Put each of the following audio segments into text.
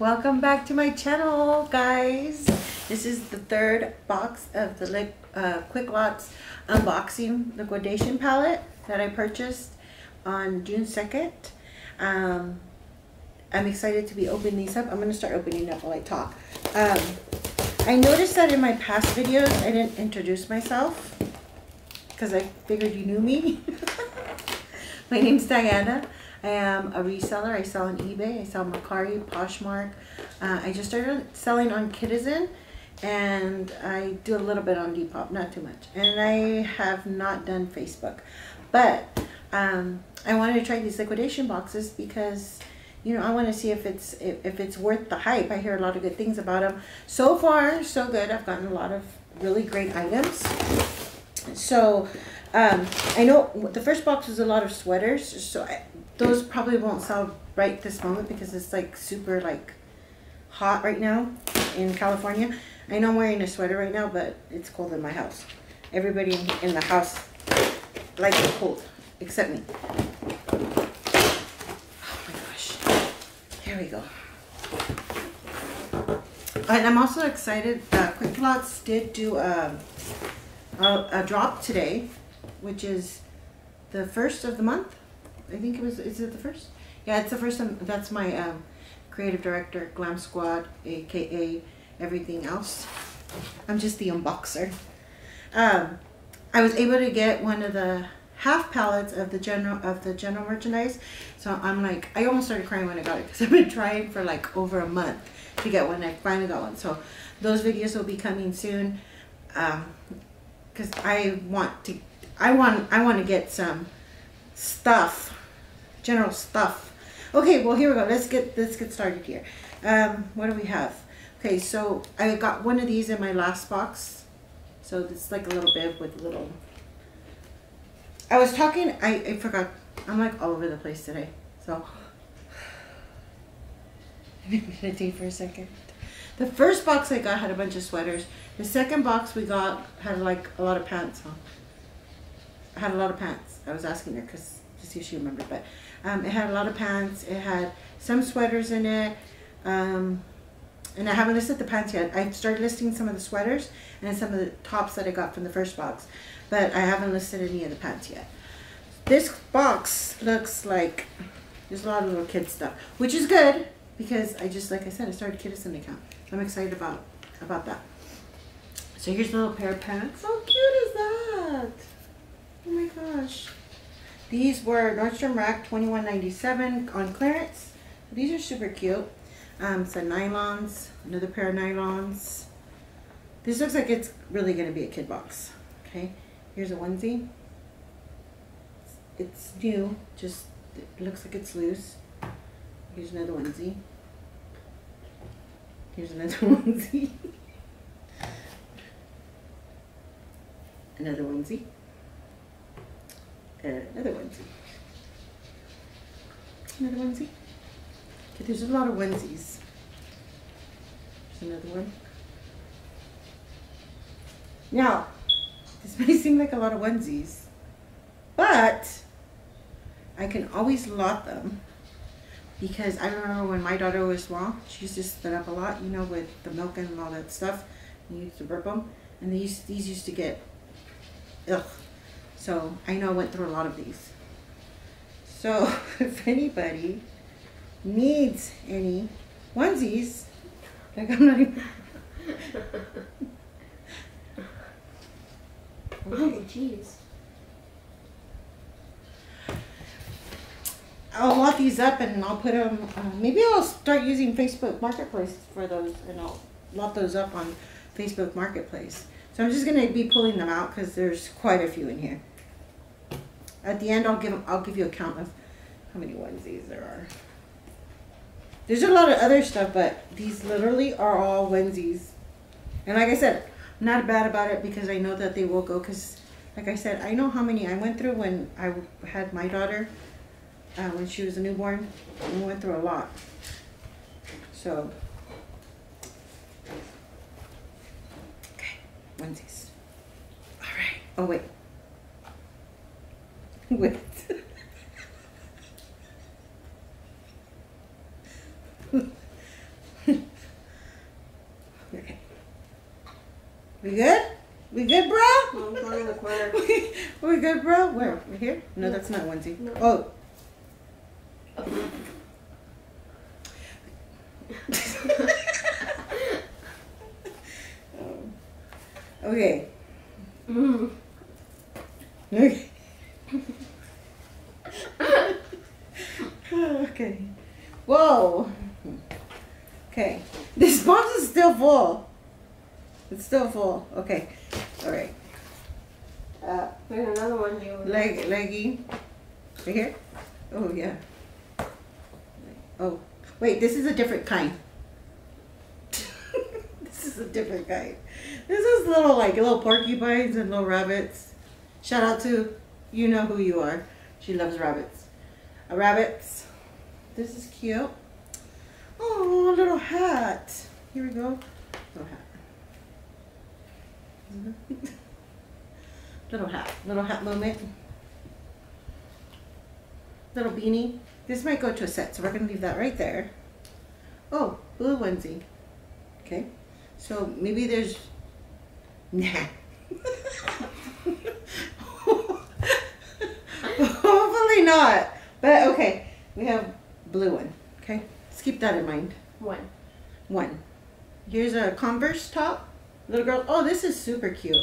Welcome back to my channel, guys. This is the third box of the uh, Quicklotz unboxing liquidation pallet that I purchased on June 2nd. Um, I'm excited to be opening these up. I'm going to start opening up while I talk. Um, I noticed that in my past videos, I didn't introduce myself because I figured you knew me. my name's Diana. I am a reseller. I sell on eBay. I sell Mercari, Poshmark. Uh, I just started selling on Kidizen and I do a little bit on Depop, not too much. And I have not done Facebook. But um, I wanted to try these liquidation boxes because you know, I want to see if it's if, if it's worth the hype. I hear a lot of good things about them. So far, so good. I've gotten a lot of really great items. So, um, I know the first box was a lot of sweaters. So I, those probably won't sell right this moment because it's like super like hot right now in California. I know I'm wearing a sweater right now, but it's cold in my house. Everybody in the house likes it cold, except me. Oh my gosh. Here we go. And I'm also excited. Uh, Quicklotz did do a, a, a drop today, which is the first of the month. I think it was, is it the first? Yeah, it's the first time, that's my um, creative director, Glam Squad, aka everything else. I'm just the unboxer. Um, I was able to get one of the half pallets of the general of the general merchandise. So I'm like, I almost started crying when I got it because I've been trying for like over a month to get one. I finally got one. So those videos will be coming soon. Um, cause I want to, I want, I want to get some stuff general stuff. Okay, well here we go. Let's get let's get started here. Um, what do we have? Okay, so I got one of these in my last box. So it's like a little bib with little. I was talking. I I forgot. I'm like all over the place today. So meditate for a second. The first box I got had a bunch of sweaters. The second box we got had like a lot of pants. Huh? I had a lot of pants. I was asking her because to see if she remembered, but um, it had a lot of pants. It had some sweaters in it. Um, and I haven't listed the pants yet. I started listing some of the sweaters and some of the tops that I got from the first box. But I haven't listed any of the pants yet. This box looks like there's a lot of little kid stuff, which is good because I just, like I said, I started Kidizen account. So I'm excited about, about that. So here's a little pair of pants. How cute is that? Oh my gosh. These were Nordstrom Rack 21.97 on clearance. These are super cute. Um, some nylons, another pair of nylons. This looks like it's really going to be a kid box. Okay, here's a onesie. It's new, just it looks like it's loose. Here's another onesie. Here's another onesie. another onesie Uh, another onesie. Another onesie. Okay, there's a lot of onesies. There's another one. Now, this may seem like a lot of onesies, but I can always lot them because I remember when my daughter was small, she used to spit up a lot, you know, with the milk and all that stuff. You used to burp them, and these these used to get, ugh, so I know I went through a lot of these. So if anybody needs any onesies, like I'm not even. oh, jeez. I'll lot these up and I'll put them, uh, maybe I'll start using Facebook Marketplace for those and I'll lot those up on Facebook Marketplace. So I'm just going to be pulling them out because there's quite a few in here. At the end, I'll give I'll give you a count of how many onesies there are. There's a lot of other stuff, but these literally are all onesies. And like I said, I'm not bad about it because I know that they will go. Because, like I said, I know how many I went through when I had my daughter, uh, when she was a newborn. We went through a lot. So, okay, onesies. All right. Oh wait with. We good? We good, bro? I'm going the corner. we, good, bro? Where? we here? No, that's not onesie. No. Oh. Still full. Okay. All right. Uh, There's another one here. leg, leggy. Right here? Oh, yeah. Oh, wait, this is a different kind. this is a different kind. This is little, like, little porcupines and little rabbits. Shout out to, you know who you are. She loves rabbits. Uh, rabbits. This is cute. Oh, a little hat. Here we go. Little hat. Mm-hmm. little hat. Little hat moment. Little beanie. This might go to a set, so we're going to leave that right there. Oh, blue onesie. Okay. So maybe there's... Nah. Hopefully not. But okay, we have blue one. Okay, let's keep that in mind. One. One. Here's a Converse top. Little girl. Oh, this is super cute.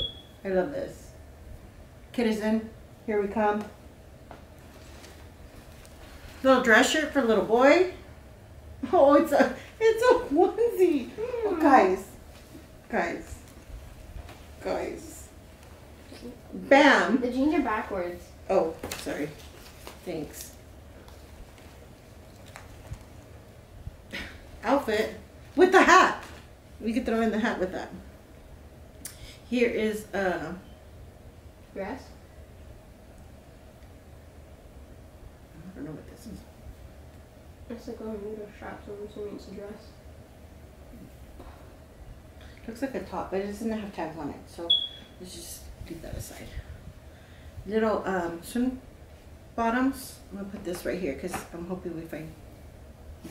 I love this. Kidizen, here we come. Little dress shirt for little boy. Oh, it's a it's a onesie. Oh, hmm. guys, guys, guys. Bam. The jeans are backwards. Oh, sorry. Thanks. Outfit with the hat. We could throw in the hat with that. Here is uh Dress. I don't know what this is. It's like a noodle strap, so I'm assuming it's a dress. Looks like a top, but it doesn't have tags on it, so let's just leave that aside. Little um swim bottoms. I'm gonna put this right here because I'm hoping we find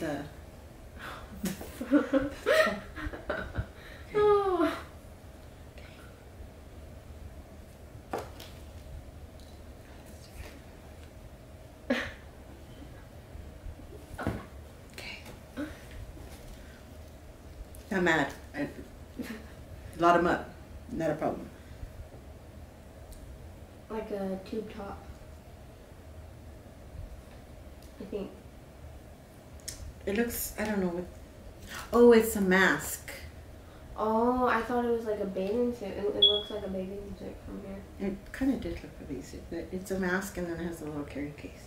the Oh. Mad. I, lot them up. Not a problem. Like a tube top. I think. It looks. I don't know what. Oh, it's a mask. Oh, I thought it was like a bathing suit. It, it looks like a bathing suit from here. It kind of did look a basic, but it's a mask and then it has a little carry case.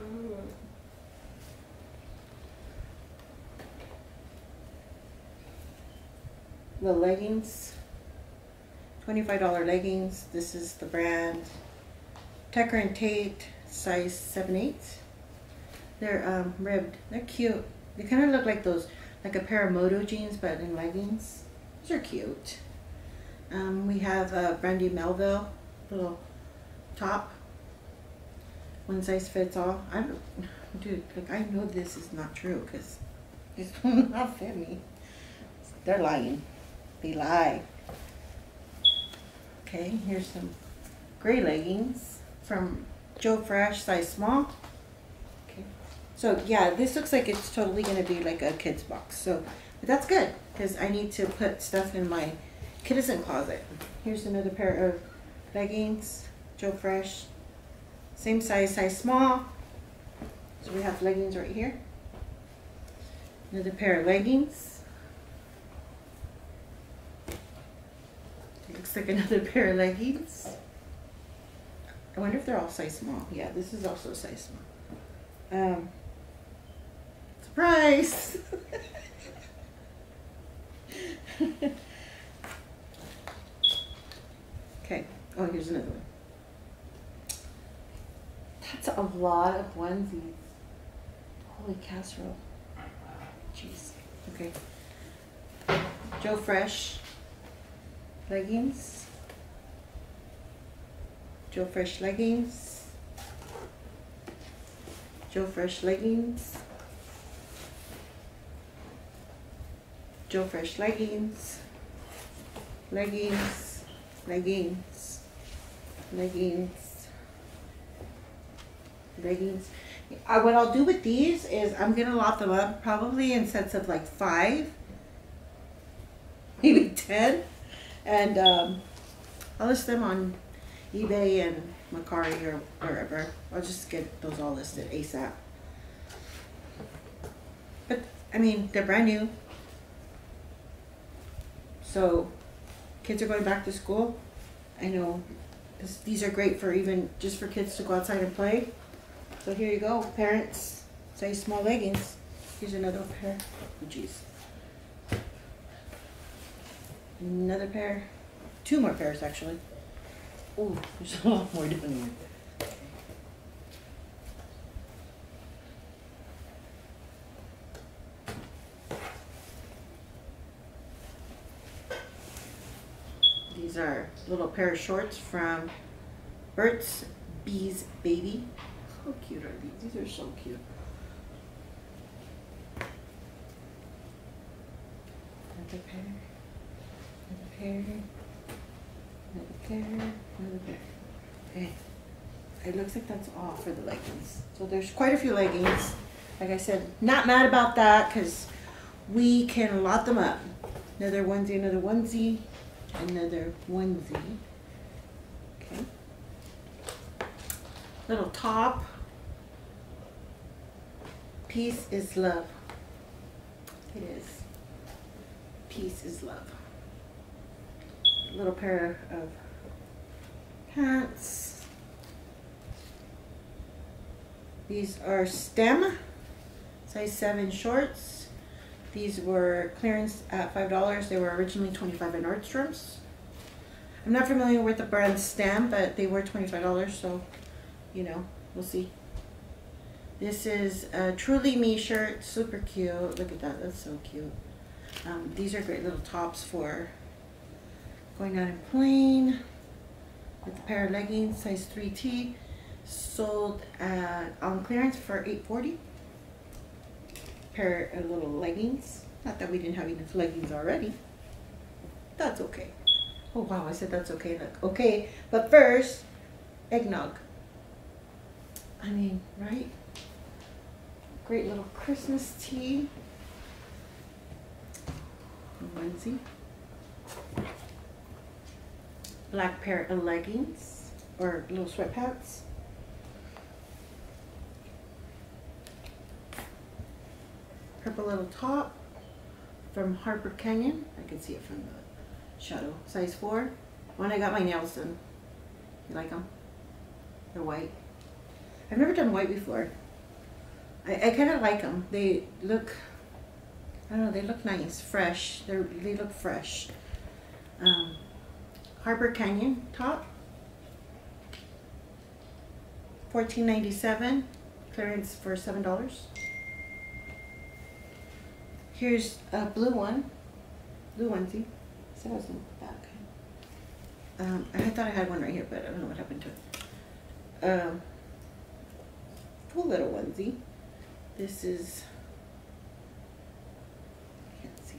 Oh. The leggings. Twenty-five dollar leggings. This is the brand. Tucker and Tate, size seven eight. They're um, ribbed. They're cute. They kind of look like those, like a pair of moto jeans, but in leggings. These are cute. Um, we have a Brandy Melville little top. One size fits all. I don't, dude. Like I know this is not true because will not fit me. They're lying. Lie. Okay, here's some gray leggings from Joe Fresh, size small. Okay, so yeah, this looks like it's totally gonna be like a kid's box. So, but that's good because I need to put stuff in my Kidizen closet. Here's another pair of leggings, Joe Fresh, same size, size small. So we have leggings right here. Another pair of leggings. Looks like another pair of leggings. I wonder if they're all size small. Yeah, this is also size small. Um, surprise! okay. Oh, here's another one. That's a lot of onesies. Holy casserole. Jeez. Okay. Joe Fresh leggings. Joe Fresh leggings. Joe Fresh leggings. Joe Fresh leggings. Leggings. leggings, leggings, leggings. Uh, what I'll do with these is I'm gonna lot them up probably in sets of like five, maybe ten, and um, I'll list them on eBay and Mercari or wherever. I'll just get those all listed ASAP. But I mean, they're brand new. So, kids are going back to school. I know this, these are great for even just for kids to go outside and play. So here you go, parents. Say small leggings. Here's another pair. Oh, jeez. Another pair. Two more pairs actually. Oh, there's a lot more down here. These are little pair of shorts from Burt's Bees Baby. How cute are these? These are so cute. Another pair. Pair. Another. Okay. It looks like that's all for the leggings. So there's quite a few leggings. Like I said, not mad about that because we can lot them up. Another onesie, another onesie, another onesie. Okay. Little top. Peace is love. It is. Peace is love. Little pair of pants. These are stem, size 7 shorts. These were clearance at $5. They were originally 25 at Nordstrom's. I'm not familiar with the brand Stem, but they were $25, so, you know, we'll see. This is a Truly Me shirt, super cute. Look at that, that's so cute. Um, these are great little tops for going out in plain with a pair of leggings, size 3T sold at on clearance for 840 pair of little leggings. Not that we didn't have enough leggings already. That's okay. Oh wow i said that's okay look okay. But first eggnog. I mean right? Great little christmas tee. Onesie black pair of leggings or little sweatpants purple little top from Harper Canyon. I can see it from the shadow. Size 4. When I got my nails done. You like them? They're white. I've never done white before. I, I kind of like them. They look, I don't know, they look nice, fresh. They they look fresh. Um, Harper Canyon top. 14.97 clearance for seven dollars Here's a blue one, blue onesie. So was in the back. Um, I thought I had one right here, but I don't know what happened to it. Um, cool little onesie. This is, I can't see.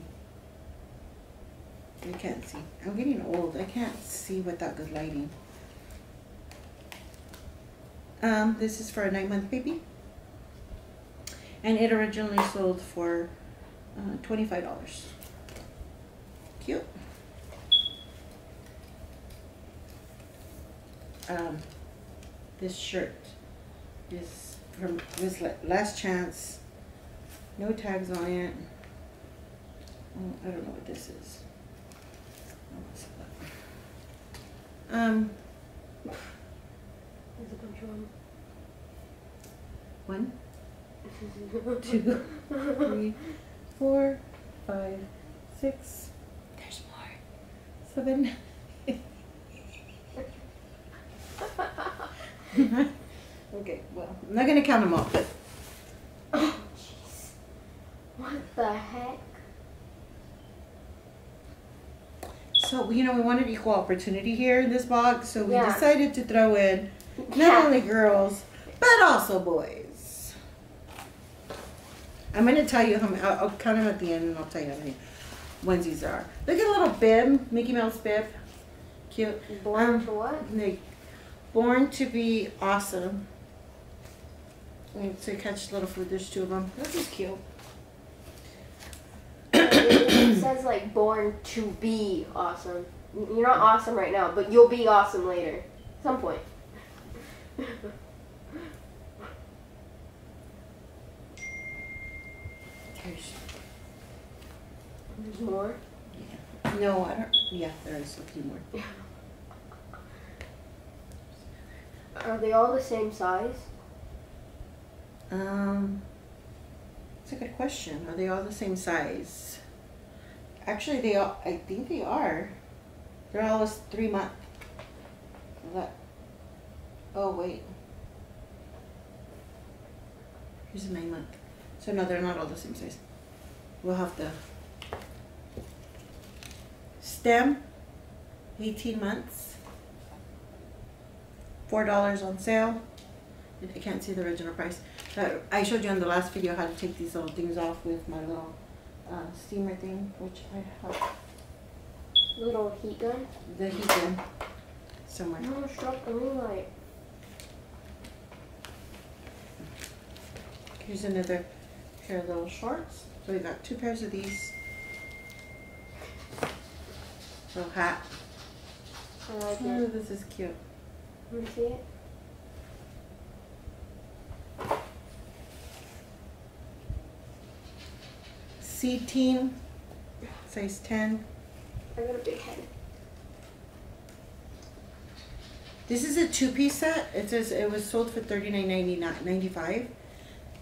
I can't see. I'm getting old. I can't see without good lighting. Um, this is for a nine month baby. And it originally sold for uh, $25. Cute. Um, this shirt is from this last chance. No tags on it. Oh, I don't know what this is. Um, one, two, three, four, five, six. There's more. Seven. okay, well, I'm not gonna count them all, but. Oh, jeez. What the heck? So, you know, we wanted equal opportunity here in this box, so we yeah. decided to throw in not yeah. only girls, but also boys. I'm going to tell you how many, I'll, I'll count them at the end and I'll tell you how many onesies there are. Look at a little bib, Mickey Mouse bib. cute. Born Um, for what? Born to be awesome. And to catch a little food, there's two of them. This is cute. Says like born to be awesome. You're not awesome right now, but you'll be awesome later. Some point. Here's, There's more. Yeah. no, I don't. Yeah, there is a few more. Yeah. Are they all the same size? Um, it's a good question. Are they all the same size? Actually, they all. I think they are. They're all three month. That. Oh wait. Here's a nine month. So no, they're not all the same size. We'll have to. Stem. Eighteen months. Four dollars on sale. I can't see the original price. But I showed you on the last video how to take these little things off with my little uh, steamer thing, which I have Little heat gun. the heat gun somewhere. No, struck the ring light. Here's another pair of little shorts. So we got two pairs of these. Little hat. I like Oh, it. this is cute. Let me see it. C teen, size 10. I got a big head. This is a two piece set. It says it was sold for $39.95,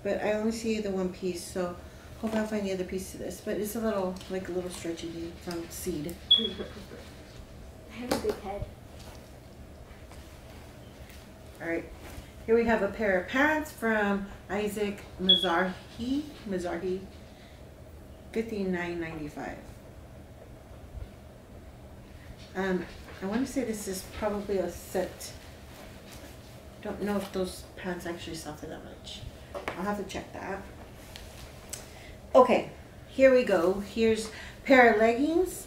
but I only see the one piece, so hope I'll find the other piece to this. But it's a little, like a little stretchy from Seed. I have a big head. All right, here we have a pair of pants from Isaac Mizrahi. Mizrahi, $59.95. Um, I want to say this is probably a set. Don't know if those pants actually sell for that much. I'll have to check that. Okay, here we go. Here's pair of leggings,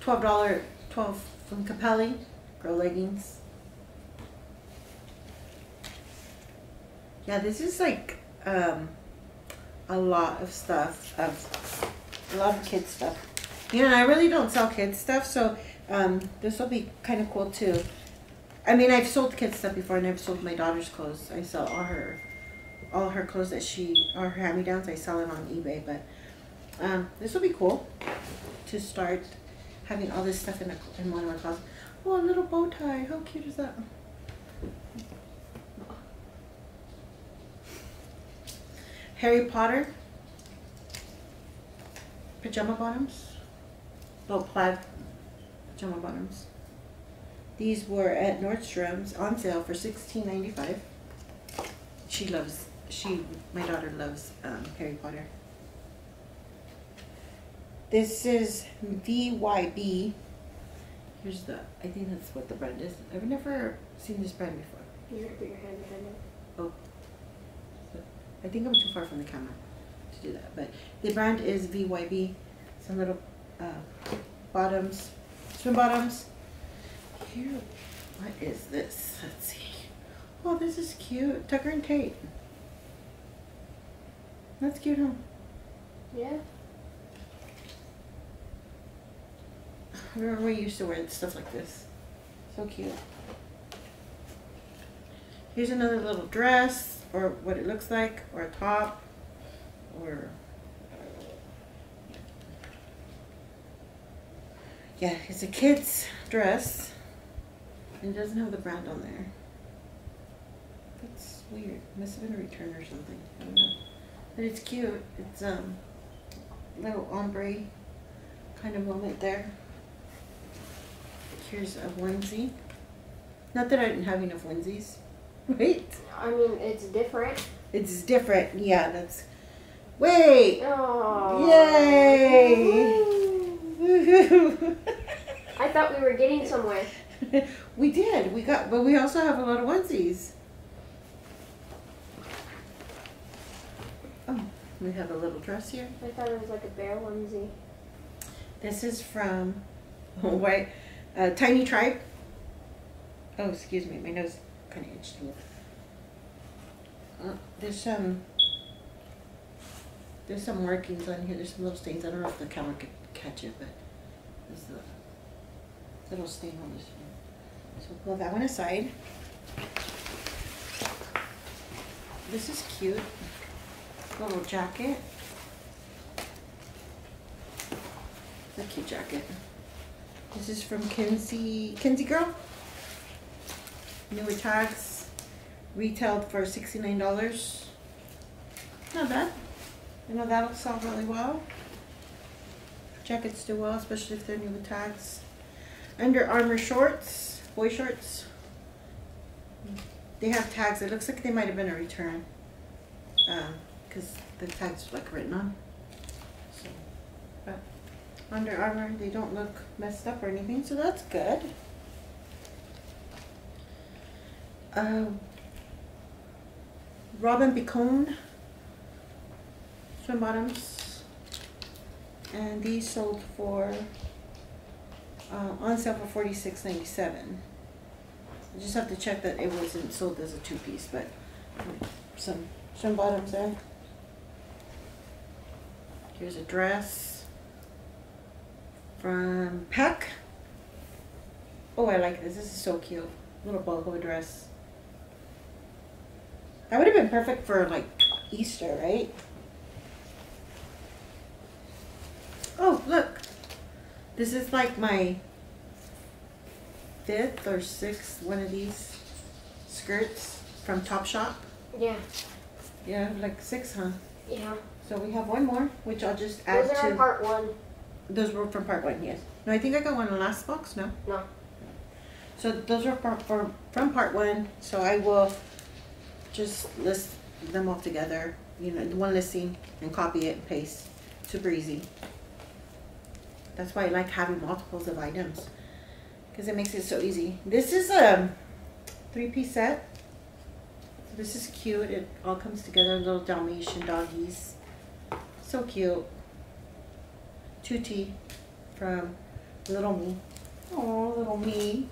twelve dollar, twelve from Capelli, girl leggings. Yeah, this is like um, a lot of stuff of of kids stuff. You know, I really don't sell kids stuff, so um, this will be kind of cool too. I mean, I've sold kids stuff before, and I've sold my daughter's clothes. I sell all her, all her clothes that she, all her hand me downs. I sell it on eBay, but um, this will be cool to start having all this stuff in a, in one of my closets. Oh, a little bow tie. How cute is that? Harry Potter pajama bottoms, little plaid pajama bottoms. These were at Nordstrom's on sale for sixteen ninety five. She loves she my daughter loves um, Harry Potter. This is VYB. Here's the I think that's what the brand is. I've never seen this brand before. You gotta put your hand behind it. Oh. I think I'm too far from the camera to do that. But the brand is VYB. Some little uh, bottoms, swim bottoms. Here, what is this? Let's see. Oh, this is cute. Tucker and Tate. That's cute, huh? Yeah. I remember we used to wear stuff like this. So cute. Here's another little dress, or what it looks like, or a top, or. Yeah, it's a kid's dress. And it doesn't have the brand on there. That's weird. Must have been a return or something. I don't know. But it's cute. It's um little ombre kind of moment there. Here's a onesie. Not that I didn't have enough onesies. Wait. I mean, it's different. It's different. Yeah, that's. Wait! Oh. Yay! I thought we were getting somewhere. we did. We got, but we also have a lot of onesies. Oh, we have a little dress here. I thought it was like a bear onesie. This is from White uh, Tiny Tribe. Oh, excuse me, my nose kind of itched a little. Uh, there's some. There's some markings on here. There's some little stains. I don't know if the camera could catch it, but there's a little stain on this one. So pull that one aside. This is cute. Little jacket. It's a cute jacket. This is from Kinsey, Kinsey Girl. Newer tags, retailed for $69. Not bad. You know, that'll sell really well. Jackets do well, especially if they're new with tags. Under Armour shorts, boy shorts. They have tags. It looks like they might have been a return. Because um, the tags like written on. So, but Under Armour, they don't look messed up or anything, so that's good. Uh, Robin Piccone swim bottoms. And these sold for, uh, on sale for forty six ninety seven. I just have to check that it wasn't sold as a two piece, but some swim bottoms there. Here's a dress from Peck. Oh, I like this. This is so cute. Little boho dress. That would have been perfect for like Easter, right? Oh, look. This is like my fifth or sixth one of these skirts from Topshop. Yeah. Yeah, like six, huh? Yeah. So we have one more, which I'll just add Those are to. part one. Those were from part one, yes. No, I think I got one in the last box, no? No. So those are from, from, from part one, so I will just list them all together, you know, the one listing and copy it and paste. Super easy. That's why I like having multiples of items because it makes it so easy. This is a three-piece set. This is cute. It all comes together, little Dalmatian doggies. So cute. Tutti from Little Me. Oh, Little Me.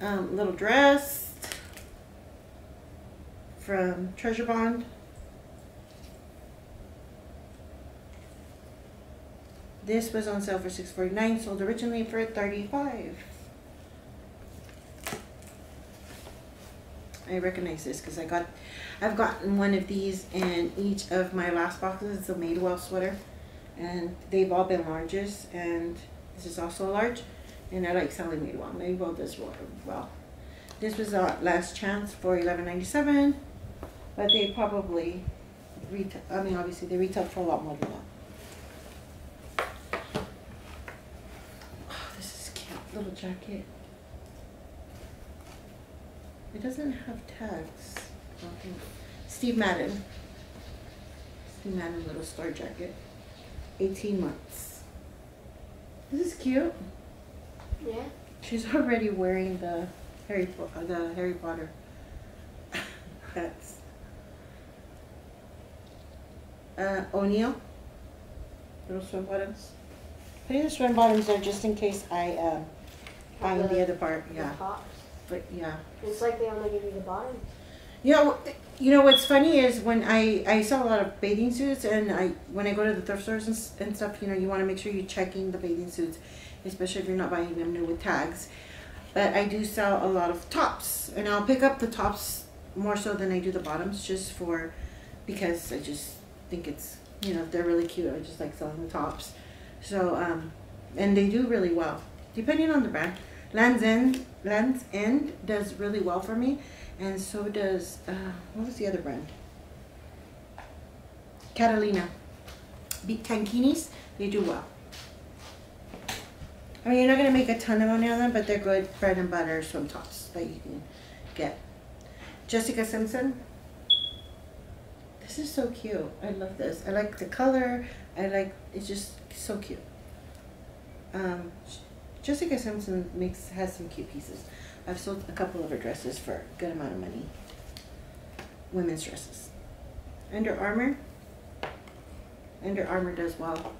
Um, little dress from Treasure Bond. This was on sale for six forty nine, sold originally for thirty five. I recognize this because I got, I've gotten one of these in each of my last boxes. It's a Madewell sweater, and they've all been larges, and this is also a large, and I like selling Madewell. Madewell does well. well. This was our last chance for eleven ninety seven, but they probably retail. I mean, obviously they retail for a lot more than that. Oh, this is cute little jacket. It doesn't have tags. Steve Madden. Steve Madden little star jacket. 18 months. This is cute. Yeah. She's already wearing the Harry uh, the Harry Potter hats. Uh, O'Neill. Little swim bottoms. Putting the swim bottoms there just in case I uh, find the other part. The Yeah, tops. but yeah. It's like they only give you the bottom. You know, you know what's funny is when I I saw a lot of bathing suits, and I when I go to the thrift stores and, and stuff, you know, you want to make sure you're checking the bathing suits, especially if you're not buying them new with tags. But I do sell a lot of tops, and I'll pick up the tops more so than I do the bottoms, just for because I just think it's you know they're really cute. I just like selling the tops, so um, and they do really well depending on the brand. Lands End Lands End does really well for me, and so does uh, what was the other brand? Catalina. Beat Tankinis, they do well. I mean, you're not gonna make a ton of money on them, but they're good bread and butter swim tops that you can get. Jessica Simpson. This is so cute. I love this. I like the color. I like it's just so cute. Um, Jessica Simpson makes has some cute pieces. I've sold a couple of her dresses for a good amount of money. Women's dresses. Under Armour. Under Armour does well.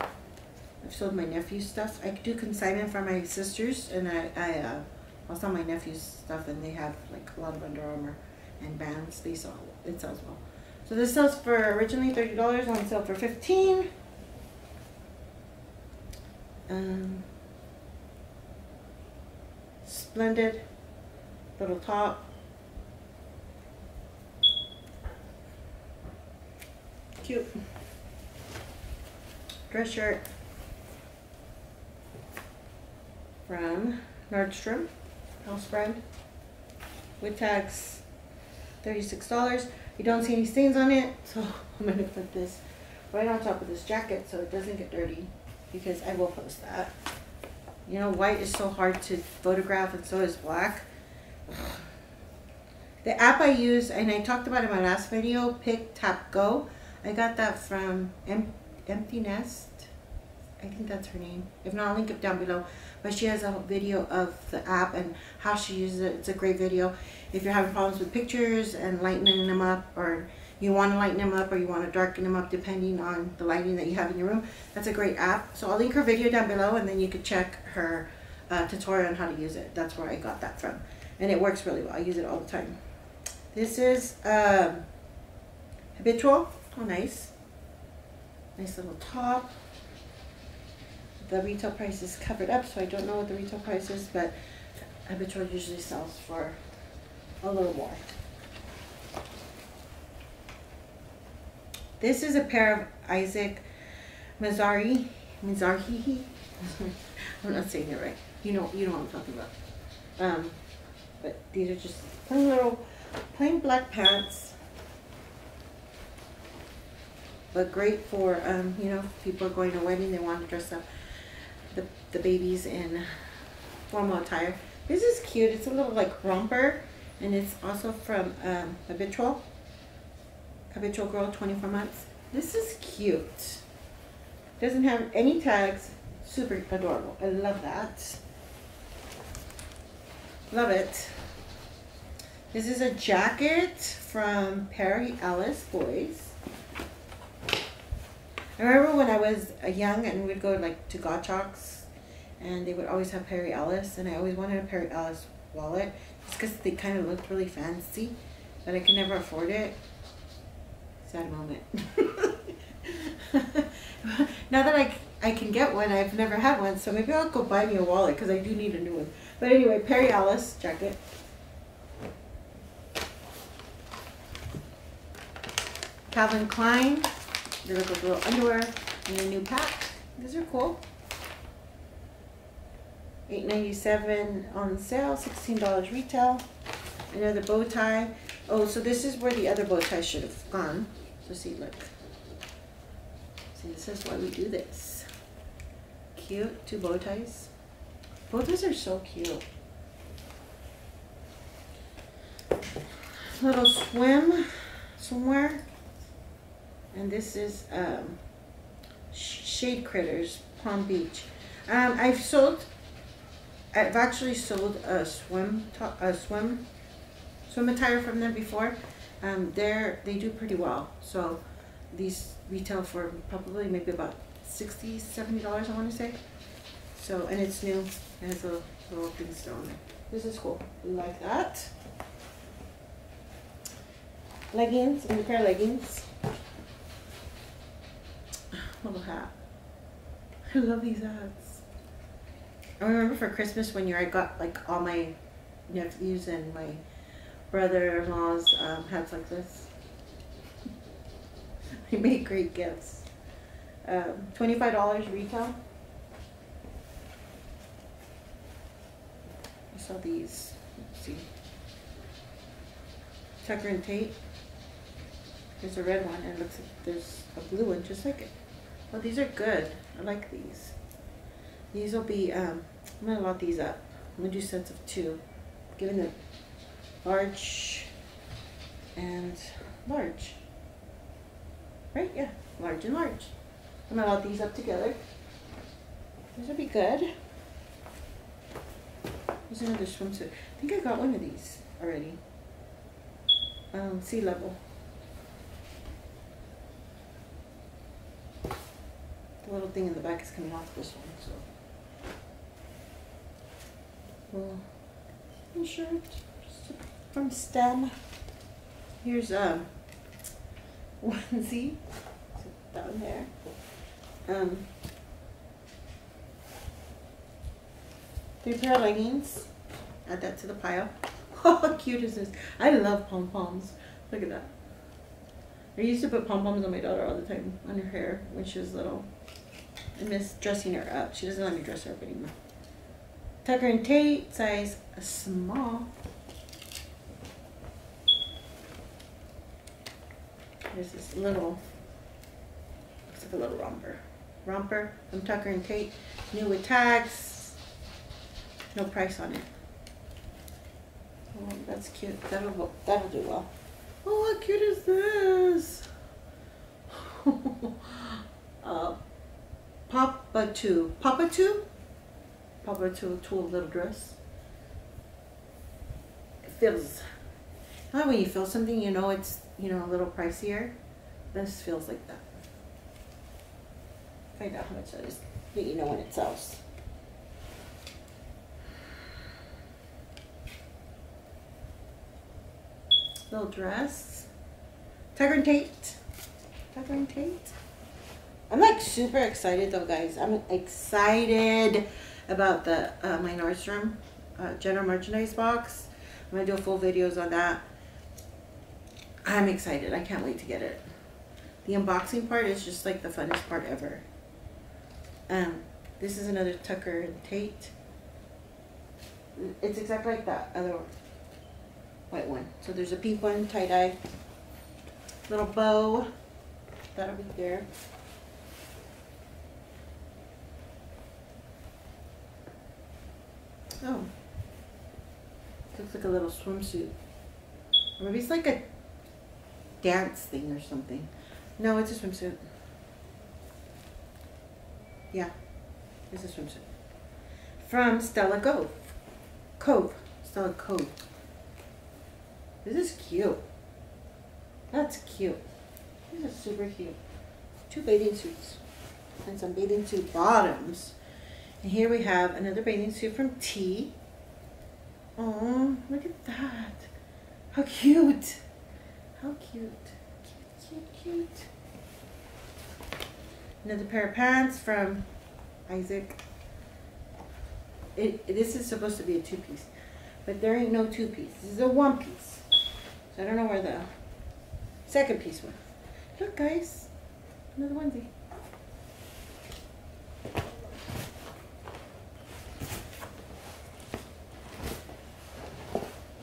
I've sold my nephew's stuff. I do consignment for my sisters, and I, I uh, I saw my nephew's stuff and they have like a lot of Under Armour and bands. They sell it sells well. So this sells for originally thirty dollars on sale for fifteen. Um, splendid little top. Cute dress shirt from Nordstrom, house brand, with tags $36. You don't see any stains on it, so I'm gonna put this right on top of this jacket so it doesn't get dirty because I will post that. You know, white is so hard to photograph and so is black. The app I use, and I talked about in my last video, PicTapGo. I got that from M Empty Nest. I think that's her name. If not, I'll link it down below. But she has a video of the app and how she uses it. It's a great video. If you're having problems with pictures and lightening them up or you want to lighten them up or you want to darken them up depending on the lighting that you have in your room, that's a great app. So I'll link her video down below and then you can check her uh, tutorial on how to use it. That's where I got that from. And it works really well. I use it all the time. This is um, Habitual. Oh, nice. Nice little top. The retail price is covered up, so I don't know what the retail price is, but Habitual usually sells for a little more. This is a pair of Isaac Mizrahi. Mizrahi. I'm not saying it right. You know, you know what I'm talking about. Um, but these are just plain little, plain black pants. But great for, um, you know, people are going to a wedding, they want to dress up the, the babies in formal attire. This is cute. It's a little like romper, and it's also from um, Habitual. Habitual Girl, 24 months. This is cute. Doesn't have any tags. Super adorable. I love that. Love it. This is a jacket from Perry Ellis Boys. I remember when I was uh, young and we'd go like to Gottschalk's and they would always have Perry Ellis and I always wanted a Perry Ellis wallet just because they kind of looked really fancy but I could never afford it. Sad moment. now that I, I can get one, I've never had one so maybe I'll go buy me a wallet because I do need a new one. But anyway, Perry Ellis jacket. Calvin Klein your little girl underwear in a new pack. These are cool. Eight ninety seven on sale, sixteen dollars retail. Another bow tie. Oh, so this is where the other bow tie should have gone. See, look. See, this is why we do this. Cute, two bow ties. Bow ties are so cute. Little swim, somewhere. And this is um, Shade Critters, Palm Beach. Um, I've sold, I've actually sold a swim, a swim, swim attire from them before. Um, they're, they do pretty well. So these retail for probably maybe about 60 70 dollars I want to say so and it's new it has a little thing still on there this is cool like that leggings a pair of leggings little hat. I love these hats. I remember for Christmas one year I got like all my nephews and my brother-in-law's um, hats like this. they made great gifts. Um, $25 retail. I saw these. Let's see. Tucker and Tate. There's a red one and looks like there's a blue one just like it. Well, these are good. I like these. These will be, um, I'm going to load these up. I'm going to do sets of two. Given the large and large. Right? Yeah. Large and large. I'm to load these up together. These would be good. There's another swimsuit. I think I got one of these already. Um, sea level. The little thing in the back is coming off this one, so. We'll shirt from STEM. Here's a onesie down there. Um, three pair of leggings. Add that to the pile. How cute is this? I love pom poms. Look at that. I used to put pom poms on my daughter all the time on her hair when she was little. I miss dressing her up. She doesn't let me dress her up anymore. Tucker and Tate, size small. There's this little, looks like a little romper. Romper from Tucker and Tate, new with tags. No price on it. Oh, that's cute. That'll that'll do well. Oh, how cute is this? uh, Papa two, Papa two, Papa two, two little dress. It feels. Not when you feel something, you know it's you know a little pricier. This feels like that. Find out how much that is. But you know when it sells. little dress. Tucker and Tate. Tucker and Tate. I'm like super excited though, guys. I'm excited about the uh, my Nordstrom uh, general merchandise box. I'm gonna do full videos on that. I'm excited. I can't wait to get it. The unboxing part is just like the funnest part ever. Um, this is another Tucker and Tate. It's exactly like that other white one. So there's a pink one, tie-dye, little bow, that'll be there. Oh, looks like a little swimsuit. Maybe it's like a dance thing or something. No, it's a swimsuit. Yeah, it's a swimsuit. From Stella Cove. Cove. Stella Cove. This is cute. That's cute. This is super cute. Two bathing suits and some bathing suit bottoms. And here we have another bathing suit from T. Oh, look at that. How cute. How cute. Cute, cute, cute. Another pair of pants from Isaac. It, this is supposed to be a two-piece, but there ain't no two-piece. This is a one-piece. So I don't know where the second piece went. Look, guys, another onesie.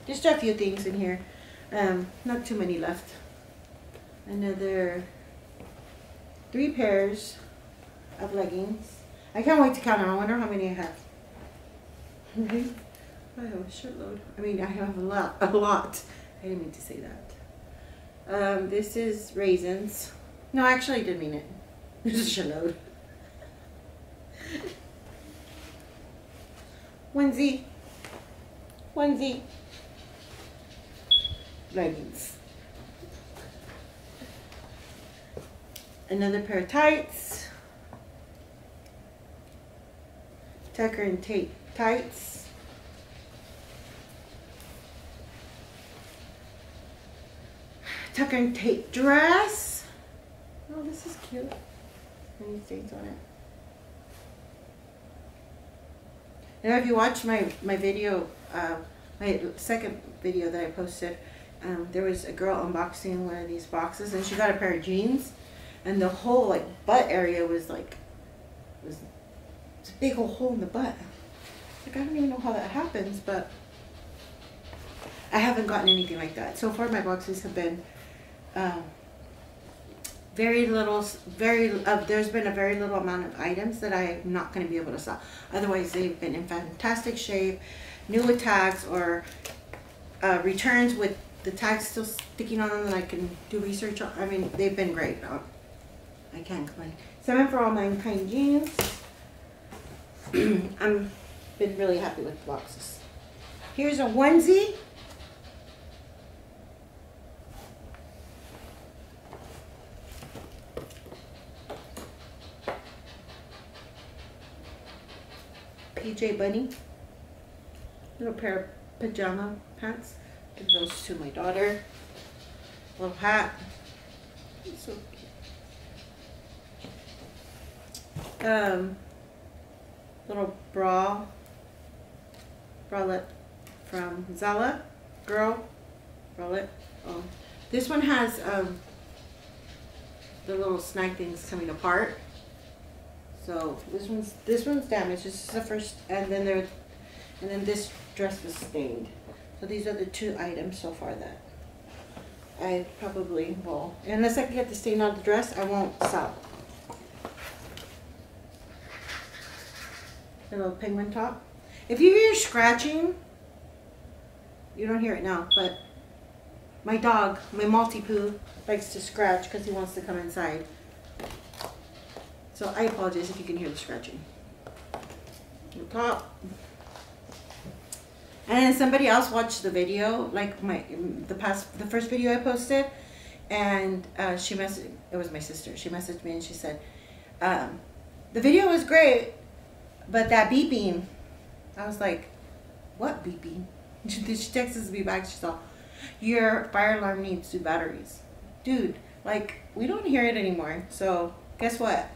Just a few things in here. Um, not too many left. Another three pairs of leggings. I can't wait to count them. I wonder how many I have. I have a shitload. I mean, I have a lot, a lot. I didn't mean to say that. Um, this is raisins. No, actually I did mean it. This is shitload. Onesie. Onesie. Leggings. Another pair of tights. Tucker and Tate tights. Tucker and Tate dress. Oh, this is cute. Any stains on it. Now, if you watch my, my video, uh, my second video that I posted, um, there was a girl unboxing one of these boxes and she got a pair of jeans and the whole like butt area was like, was a big old hole in the butt. Like, I don't even know how that happens, but I haven't gotten anything like that. So far, my boxes have been um, very little, very, uh, there's been a very little amount of items that I'm not going to be able to sell. Otherwise, they've been in fantastic shape, new tags or uh, returns with the tags still sticking on them that I can do research on. I mean, they've been great. I can't complain. Seven for all mankind jeans. I'm been really happy with the boxes. Here's a onesie PJ Bunny. Little pair of pajama pants. Give those to my daughter. Little hat. So cute. Um, little bra. Bralette from Zella. Girl. Bralette. Oh. This one has um, the little snag things coming apart. So this one's this one's damaged. This is the first, and then there, and then this dress was stained. So these are the two items so far that I probably will, unless I can get the stain on the dress, I won't sell. The little penguin top. If you hear scratching, you don't hear it now, but my dog, my Maltipoo, likes to scratch because he wants to come inside. So I apologize if you can hear the scratching. The top. And somebody else watched the video, like my the past the first video I posted, and uh, she messaged. It was my sister. She messaged me and she said, um, "The video was great, but that beeping." I was like, "What beeping?" She, texts me back. She said, "Your fire alarm needs two batteries." Dude, like we don't hear it anymore. So guess what?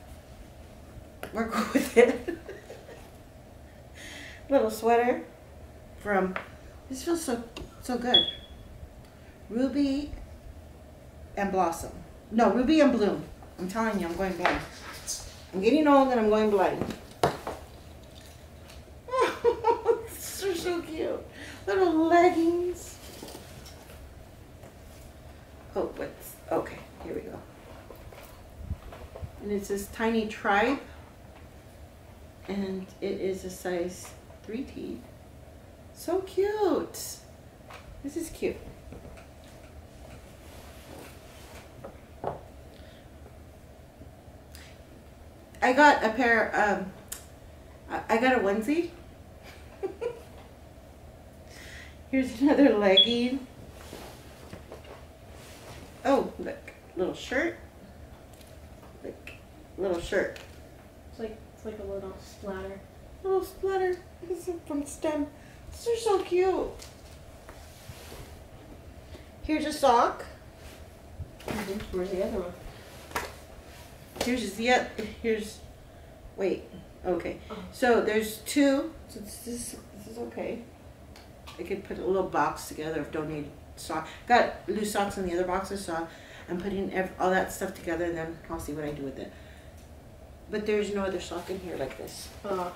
We're cool with it. Little sweater from this feels so so good. Ruby and Blossom. No, Ruby and Bloom. I'm telling you, I'm going blind. I'm getting old and I'm going blind. These are so cute. Little leggings. Oh, what's okay? Here we go. And it says Tiny Tribe, and it is a size 3T. So cute. This is cute. I got a pair, um, I- got a onesie. Here's another legging. Oh, look, little shirt. Look, little shirt. It's like it's like a little splatter. Little splatter. This is from STEM. These are so cute. Here's a sock. Where's the other one? Here's the oth- here's wait. Okay. Oh. So there's two. So this is this is okay. I could put a little box together of donated sock. Got loose socks in the other boxes, so I'm putting all that stuff together, and then I'll see what I do with it. But there's no other sock in here like this. Uh,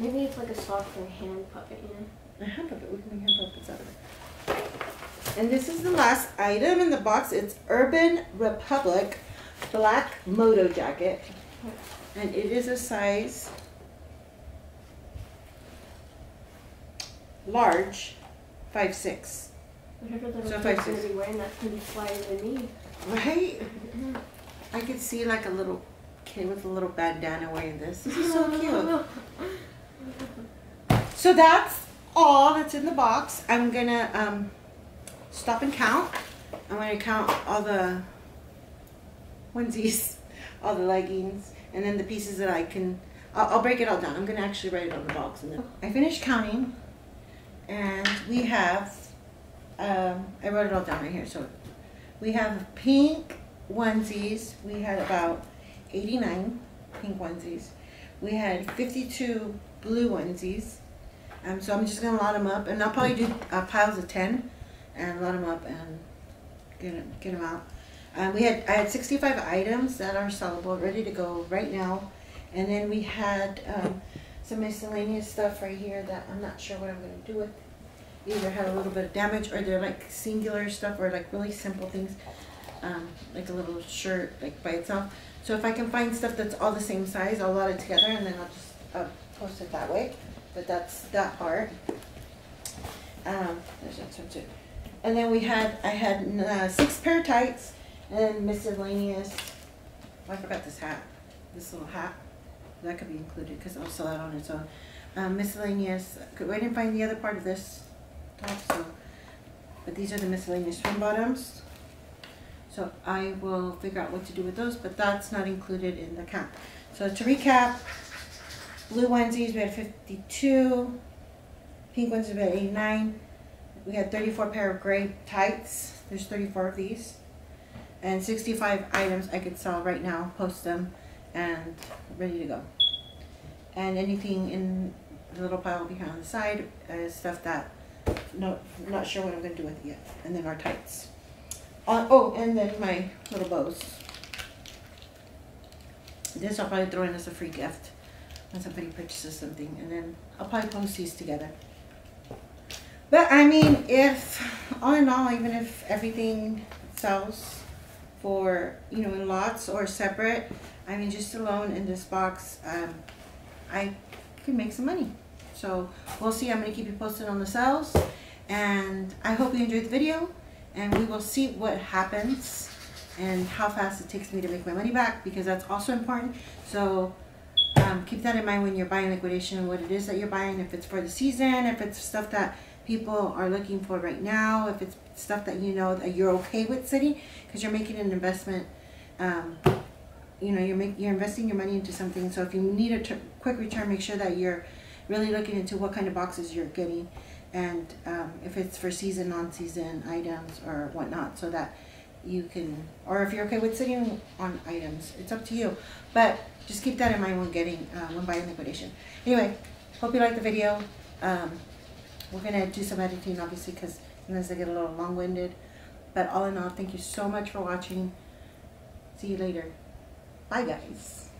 maybe it's like a a hand puppet, you know? I have it. We can have puppets out of it. And this is the last item in the box. It's Urban Republic black moto jacket, and it is a size large, five six. Whatever the So if kid's I gonna say- be wearing, that's gonna be flyer than me. Right? I could see like a little kid with a little bandana wearing this. This is so cute. So that's all that's in the box. I'm gonna um, stop and count. I'm gonna count all the onesies, all the leggings, and then the pieces that I can. I'll, I'll break it all down. I'm gonna actually write it on the box, and then I finished counting, and we have. Um, I wrote it all down right here. So we have pink onesies. We had about 89 pink onesies. We had 52 blue onesies. Um, so I'm just gonna lot them up, and I'll probably do uh, piles of 10, and lot them up and get get them out. Um, we had I had 65 items that are sellable, ready to go right now, and then we had um, some miscellaneous stuff right here that I'm not sure what I'm gonna do with. Either had a little bit of damage, or they're like singular stuff, or like really simple things, um, like a little shirt like by itself. So if I can find stuff that's all the same size, I'll lot it together, and then I'll just uh, post it that way. But that's that part. Um, there's that one too. And then we had, I had uh, six pair of tights and miscellaneous. Oh, I forgot this hat, this little hat. That could be included because I'll sell that on its own. Um, miscellaneous. I didn't find the other part of this top, so. But these are the miscellaneous swim bottoms. So I will figure out what to do with those, but that's not included in the count. So to recap, blue onesies we had 52, Pink ones about 89. We had 34 pair of gray tights. There's 34 of these. And 65 items I could sell right now, post them, and ready to go. And anything in the little pile behind the side is stuff that no, not sure what I'm gonna do with it yet. And then our tights. Uh, oh, and then my little bows. This I'll probably throw in as a free gift when somebody purchases something, and then I'll probably post these together. But I mean, if all in all, even if everything sells for you know in lots or separate, I mean just alone in this box, um, I can make some money. So we'll see. I'm gonna keep you posted on the sales, and I hope you enjoyed the video, and we will see what happens and how fast it takes me to make my money back because that's also important. So um, keep that in mind when you're buying liquidation, what it is that you're buying, if it's for the season, if it's stuff that people are looking for right now, if it's stuff that you know that you're okay with sitting because you're making an investment. Um, you know, you're make, you're investing your money into something. So if you need a quick return, make sure that you're really looking into what kind of boxes you're getting and um, if it's for season, non-season items or whatnot so that you can, or if you're okay with sitting on items, it's up to you. But just keep that in mind when getting, uh, when buying liquidation. Anyway, hope you liked the video. Um, we're to do some editing, obviously, because sometimes I get a little long-winded. But all in all, thank you so much for watching. See you later. Bye, guys.